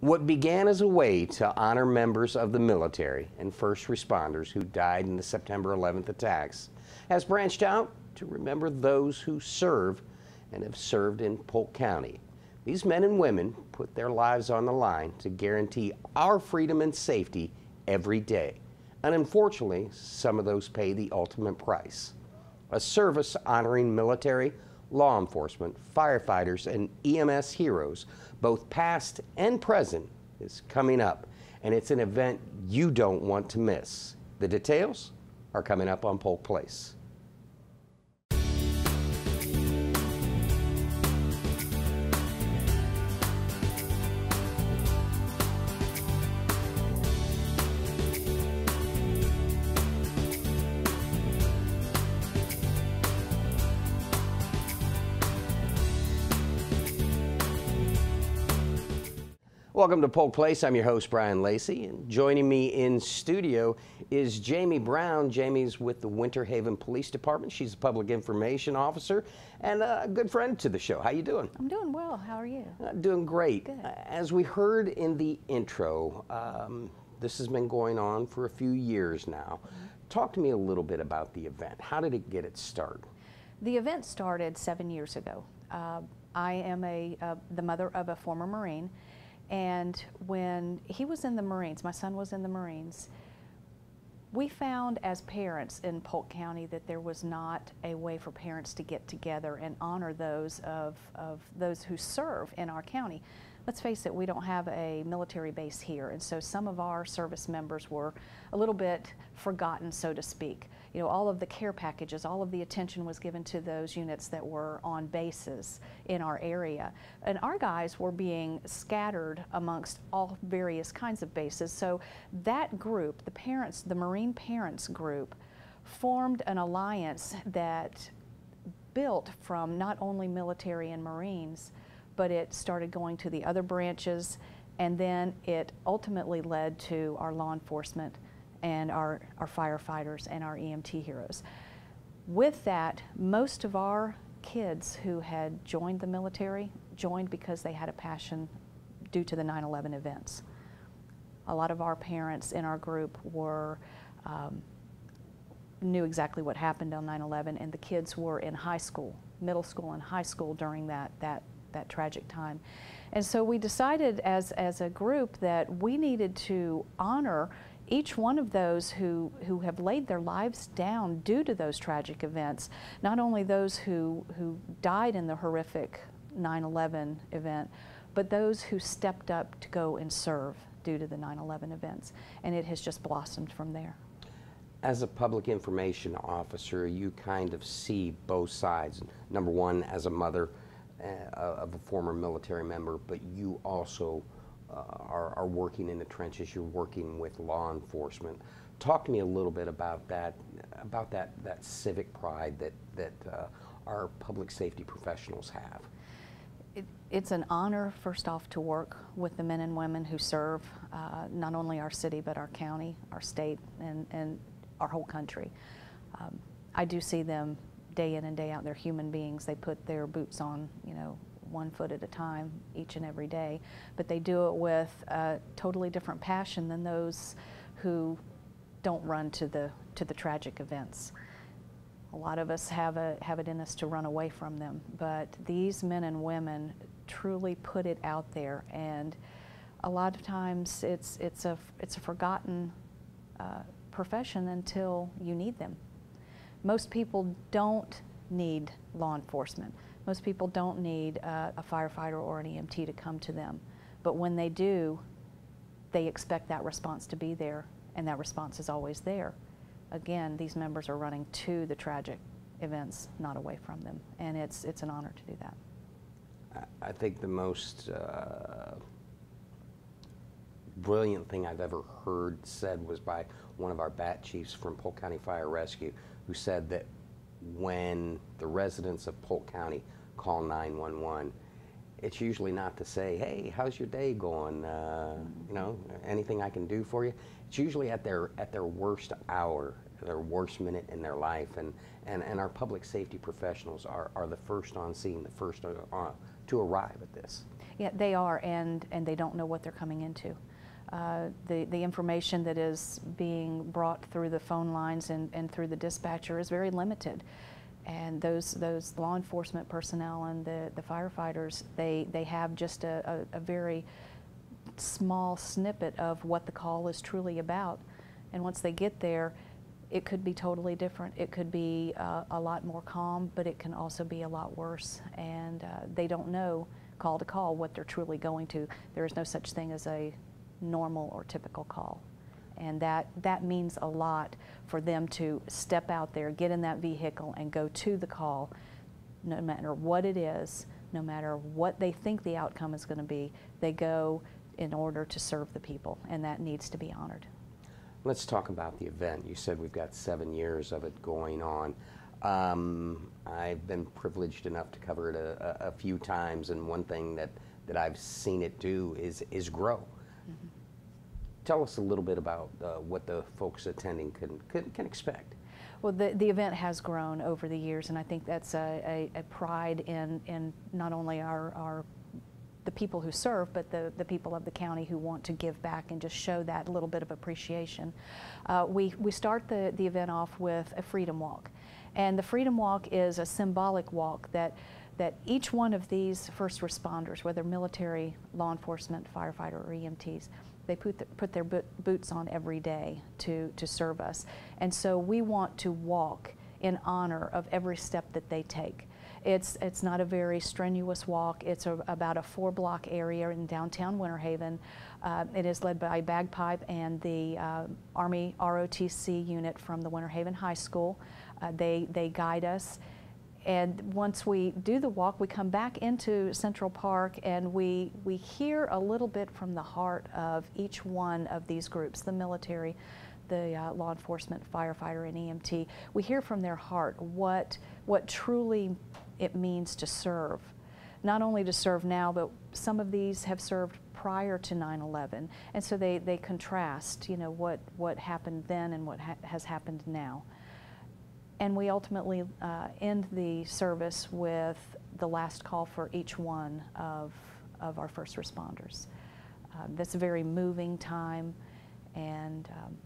What began as a way to honor members of the military and first responders who died in the September 11th attacks has branched out to remember those who serve and have served in Polk County. These men and women put their lives on the line to guarantee our freedom and safety every day. And unfortunately, some of those pay the ultimate price. A service honoring military, law enforcement, firefighters, and EMS heroes, both past and present, is coming up. And it's an event you don't want to miss. The details are coming up on Polk Place. Welcome to Polk Place. I'm your host, Brian Lacey, and joining me in studio is Jamie Brown. Jamie's with the Winter Haven Police Department. She's a public information officer and a good friend to the show. How are you doing? I'm doing well. How are you? Uh, doing great. Good. Uh, as we heard in the intro, um, this has been going on for a few years now. Mm-hmm. Talk to me a little bit about the event. How did it get its start? The event started seven years ago. Uh, I am a uh, the mother of a former Marine, and when he was in the Marines, my son was in the Marines, we found as parents in Polk County that there was not a way for parents to get together and honor those of, of those who serve in our county. Let's face it, we don't have a military base here, and so some of our service members were a little bit forgotten, so to speak. You know, all of the care packages, all of the attention was given to those units that were on bases in our area. And our guys were being scattered amongst all various kinds of bases. So that group, the parents, the Marine parents group, formed an alliance that built from not only military and Marines, but it started going to the other branches, and then it ultimately led to our law enforcement and our, our firefighters and our EMT heroes. With that, most of our kids who had joined the military joined because they had a passion due to the 9 11 events. A lot of our parents in our group were. Um, knew exactly what happened on 9/11, and the kids were in high school, middle school, and high school during that that that tragic time. And so we decided as as a group that we needed to honor each one of those who, who have laid their lives down due to those tragic events, not only those who, who died in the horrific 9 11 event, but those who stepped up to go and serve due to the 9 11 events. And it has just blossomed from there. As a public information officer, you kind of see both sides. Number one, as a mother uh, of a former military member, but you also are, are working in the trenches, you're working with law enforcement. Talk to me a little bit about that, about that, that civic pride that, that uh, our public safety professionals have. It, it's an honor, first off, to work with the men and women who serve uh, not only our city, but our county, our state, and, and our whole country. Um, I do see them day in and day out. They're human beings. They put their boots on, you know, one foot at a time each and every day. But they do it with a totally different passion than those who don't run to the to the tragic events. A lot of us have a have it in us to run away from them, but these men and women truly put it out there, and a lot of times it's it's a it's a forgotten uh, profession until you need them. Most people don't need law enforcement. Most people don't need a, a firefighter or an EMT to come to them. But when they do, they expect that response to be there, and that response is always there. Again, these members are running to the tragic events, not away from them, and it's, it's an honor to do that. I think the most uh, brilliant thing I've ever heard said was by one of our bat chiefs from Polk County Fire Rescue, who said that when the residents of Polk County call 911, it's usually not to say, hey, how's your day going? Uh, you know, anything I can do for you? It's usually at their, at their worst hour, their worst minute in their life. And, and, and our public safety professionals are, are the first on scene, the first uh, to arrive at this. Yeah, they are, and, and they don't know what they're coming into. Uh, the, the information that is being brought through the phone lines and, and through the dispatcher is very limited. And those, those law enforcement personnel and the, the firefighters, they, they have just a, a, a very small snippet of what the call is truly about. And once they get there, it could be totally different. It could be uh, a lot more calm, but it can also be a lot worse. And uh, they don't know call to call what they're truly going to. There is no such thing as a normal or typical call. And that, that means a lot for them to step out there, get in that vehicle, and go to the call, no matter what it is, no matter what they think the outcome is going to be. They go in order to serve the people, and that needs to be honored. Let's talk about the event. You said we've got seven years of it going on. Um, I've been privileged enough to cover it a, a, a, few times, and one thing that, that I've seen it do is, is grow. Tell us a little bit about uh, what the folks attending can, can, can expect. Well, the, the event has grown over the years, and I think that's a, a, a pride in, in not only our, our the people who serve, but the, the people of the county who want to give back and just show that little bit of appreciation. Uh, we, we start the, the event off with a freedom walk. And the Freedom Walk is a symbolic walk that, that each one of these first responders, whether military, law enforcement, firefighter, or EMTs, they put, the, put their boots on every day to, to serve us. And so we want to walk in honor of every step that they take. It's, it's not a very strenuous walk. It's a, about a four block area in downtown Winter Haven. Uh, it is led by Bagpipe and the uh, Army ROTC unit from the Winter Haven High School. Uh, they, they guide us. And once we do the walk, we come back into Central Park and we, we hear a little bit from the heart of each one of these groups, the military, the uh, law enforcement, firefighter, and EMT. We hear from their heart what, what truly it means to serve. Not only to serve now, but some of these have served prior to 9-11. And so they, they contrast, you know, what, what happened then and what ha has happened now. And we ultimately uh, end the service with the last call for each one of, of our first responders. Uh, that's a very moving time, and um,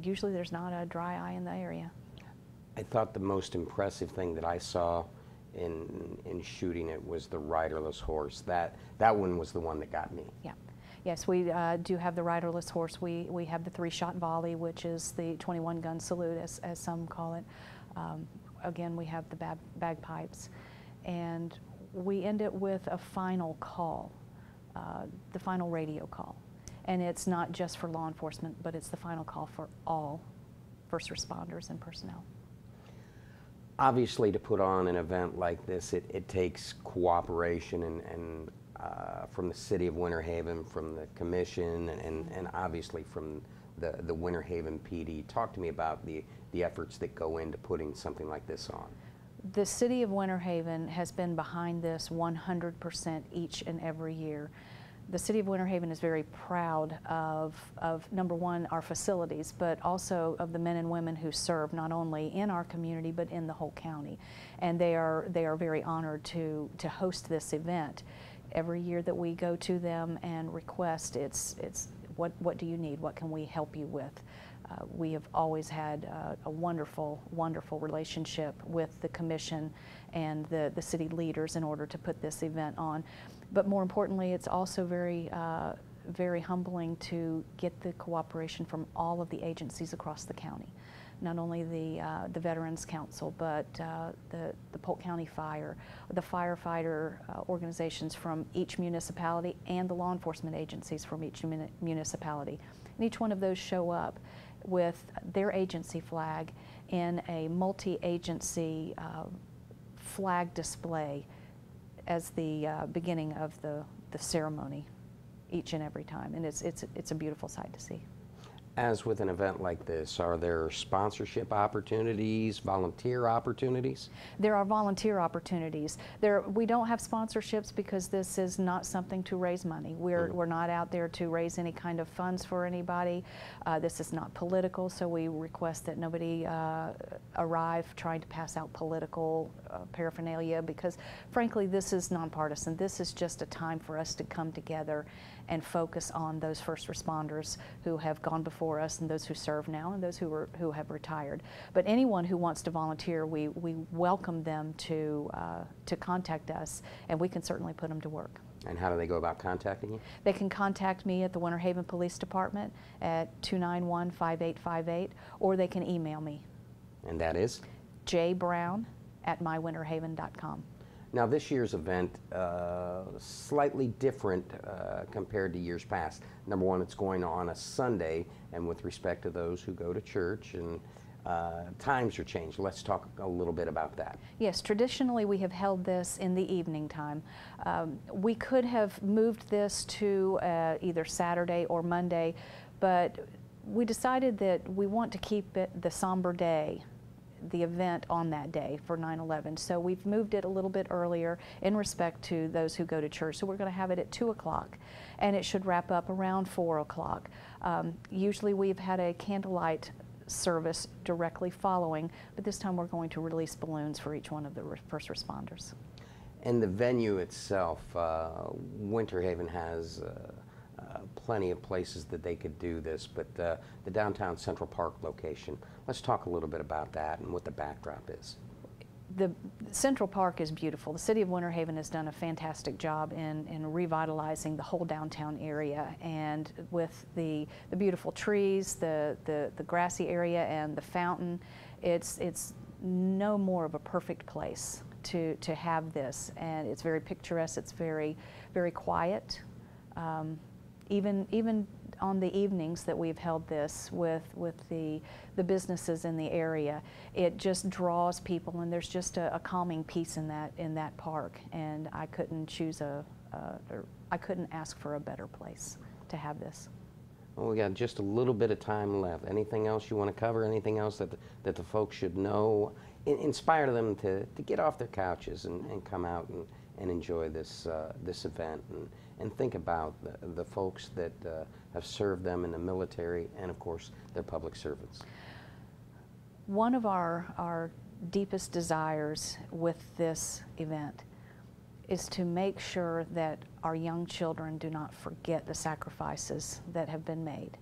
usually there's not a dry eye in the area. I thought the most impressive thing that I saw in, in shooting it was the riderless horse. That, that one was the one that got me. Yeah. Yes, we uh, do have the riderless horse. We, we have the three-shot volley, which is the 21-gun salute, as, as some call it. Um, again, we have the bag, bagpipes. And we end it with a final call, uh, the final radio call. And it's not just for law enforcement, but it's the final call for all first responders and personnel. Obviously, to put on an event like this, it, it takes cooperation and, and uh, from the city of Winter Haven, from the commission, and, and obviously from the, the Winter Haven PD. Talk to me about the, the efforts that go into putting something like this on. The city of Winter Haven has been behind this 100% each and every year. The city of Winter Haven is very proud of, of, number one, our facilities, but also of the men and women who serve not only in our community, but in the whole county. And they are, they are very honored to, to host this event every year that we go to them and request, it's, it's what, what do you need? What can we help you with? Uh, we have always had uh, a wonderful, wonderful relationship with the commission and the, the city leaders in order to put this event on. But more importantly, it's also very, uh, very humbling to get the cooperation from all of the agencies across the county not only the, uh, the Veterans Council, but uh, the, the Polk County Fire, the firefighter uh, organizations from each municipality, and the law enforcement agencies from each municipality. And each one of those show up with their agency flag in a multi-agency uh, flag display as the uh, beginning of the, the ceremony each and every time. And it's, it's, it's a beautiful sight to see. As with an event like this, are there sponsorship opportunities, volunteer opportunities? There are volunteer opportunities. There, we don't have sponsorships because this is not something to raise money. We're, Mhm. we're not out there to raise any kind of funds for anybody. Uh, this is not political, so we request that nobody uh, arrive trying to pass out political uh, paraphernalia because, frankly, this is nonpartisan. This is just a time for us to come together and focus on those first responders who have gone before us and those who serve now and those who, are, who have retired. But anyone who wants to volunteer, we, we welcome them to, uh, to contact us and we can certainly put them to work. And how do they go about contacting you? They can contact me at the Winter Haven Police Department at 291 5858 or they can email me, And that is? J Brown at mywinterhaven.com. Now, this year's event, uh, slightly different uh, compared to years past. Number one, it's going on a Sunday, and with respect to those who go to church, and uh, times are changed. Let's talk a little bit about that. Yes, traditionally we have held this in the evening time. Um, we could have moved this to uh, either Saturday or Monday, but we decided that we want to keep it the somber day, the event on that day for 9/11. So we've moved it a little bit earlier in respect to those who go to church. So we're going to have it at 2 o'clock, and it should wrap up around 4 o'clock. Um, usually we've had a candlelight service directly following, but this time we're going to release balloons for each one of the first responders. And the venue itself, uh, Winter Haven has uh, plenty of places that they could do this, but uh, the downtown Central Park location, let's talk a little bit about that and what the backdrop is. The Central Park is beautiful. The City of Winter Haven has done a fantastic job in, in revitalizing the whole downtown area and with the, the beautiful trees, the, the, the grassy area and the fountain, it's, it's no more of a perfect place to, to have this and it's very picturesque, it's very, very quiet. Um, even, even on the evenings that we've held this with, with the, the businesses in the area, it just draws people and there's just a, a calming peace in that, in that park. And I couldn't choose a, a I couldn't ask for a better place to have this. Well, we got just a little bit of time left. Anything else you want to cover? Anything else that the, that the folks should know? In, inspire them to, to get off their couches and, and come out and, and enjoy this, uh, this event and, and think about the, the folks that uh, have served them in the military and, of course, their public servants. One of our, our deepest desires with this event is to make sure that our young children do not forget the sacrifices that have been made.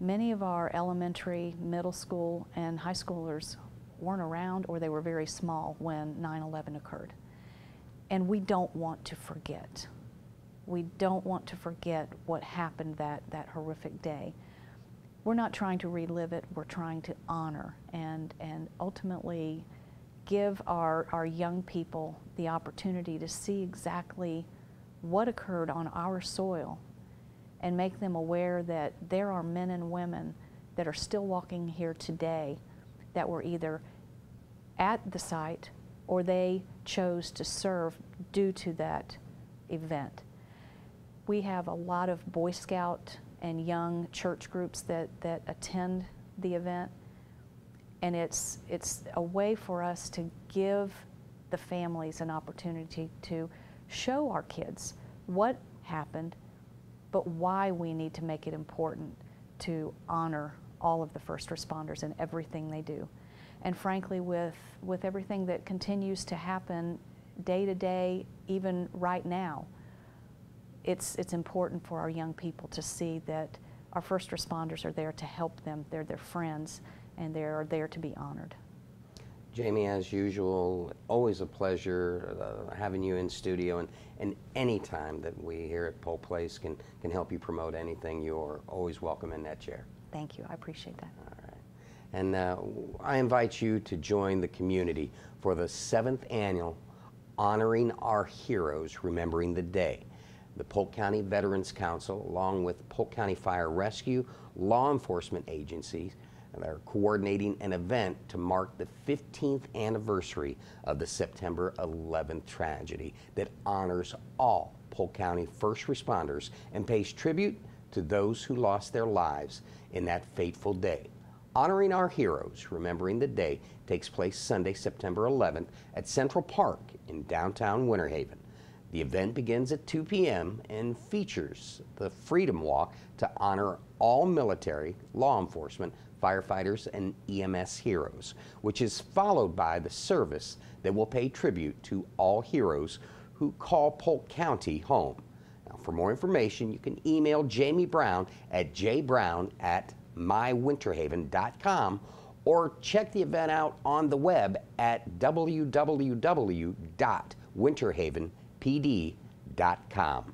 Many of our elementary, middle school, and high schoolers weren't around or they were very small when 9 11 occurred. And we don't want to forget. We don't want to forget what happened that, that horrific day. We're not trying to relive it, we're trying to honor and, and ultimately give our, our young people the opportunity to see exactly what occurred on our soil and make them aware that there are men and women that are still walking here today that were either at the site or they chose to serve due to that event. We have a lot of Boy Scout and young church groups that, that attend the event and it's, it's a way for us to give the families an opportunity to show our kids what happened, but why we need to make it important to honor all of the first responders and everything they do. And frankly, with, with everything that continues to happen day to day, even right now, it's, it's important for our young people to see that our first responders are there to help them, they're their friends, and they're there to be honored. Jamie, as usual, always a pleasure uh, having you in studio, and, and any time that we here at Polk Place can, can help you promote anything, you're always welcome in that chair. Thank you. I appreciate that. And uh, I invite you to join the community for the seventh annual Honoring Our Heroes, Remembering the Day. The Polk County Veterans Council, along with Polk County Fire Rescue, law enforcement agencies, they're coordinating an event to mark the 15th anniversary of the September 11th tragedy that honors all Polk County first responders and pays tribute to those who lost their lives in that fateful day. Honoring Our Heroes, Remembering the Day, takes place Sunday, September 11th at Central Park in downtown Winter Haven. The event begins at 2 p.m. and features the Freedom Walk to honor all military, law enforcement, firefighters, and EMS heroes, which is followed by the service that will pay tribute to all heroes who call Polk County home. Now, for more information, you can email Jamie Brown at jbrown at mywinterhaven.com or check the event out on the web at www.winterhavenpd.com.